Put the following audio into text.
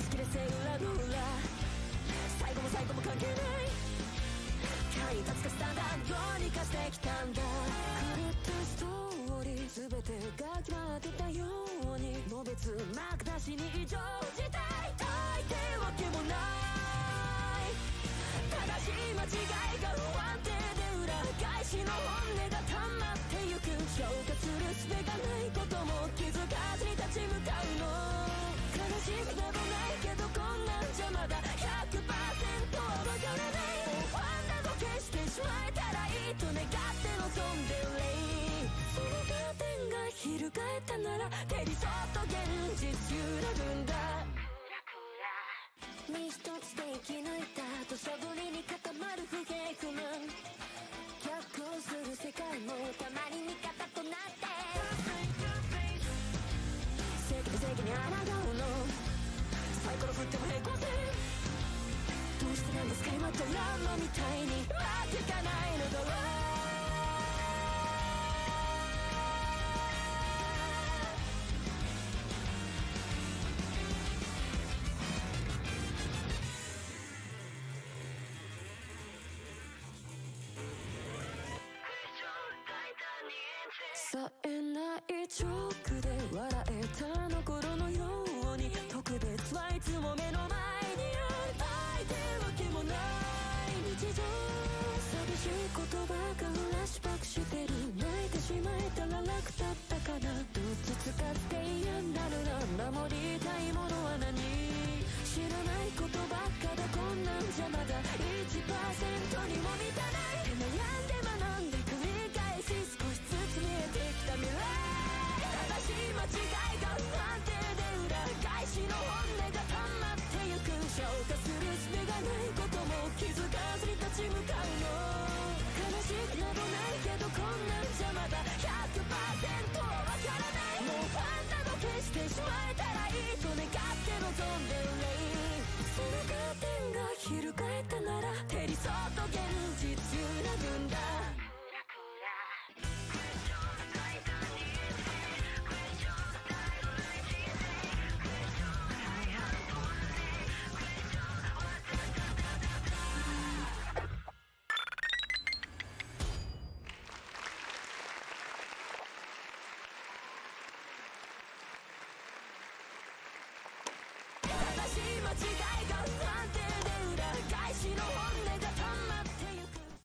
ラーーラ最後も最後も関係ない。階段つかスタンダーどうにかしてきたんだ。狂ったストーリー全てが決まってたように。のべつ幕なしに異常事態。たなら手にそっと現実揺らぐんだ。身一つで生き抜いた土砂降りに固まる不平不満。逆行する世界もたまに味方となって。席と席に抗うの。サイコロ振っても平行線。どうしてなんですか今ドラマみたいに。負けかないのだろ冴えないチョークで笑えたの頃のように特別はいつも目の前にある。相手わけもない日常寂しい言葉がフラッシュバックしてる。泣いてしまえたら楽だったかなどっち使って嫌になるな。守りたいものは何？知らないことばっかだこんなんじゃまだいい。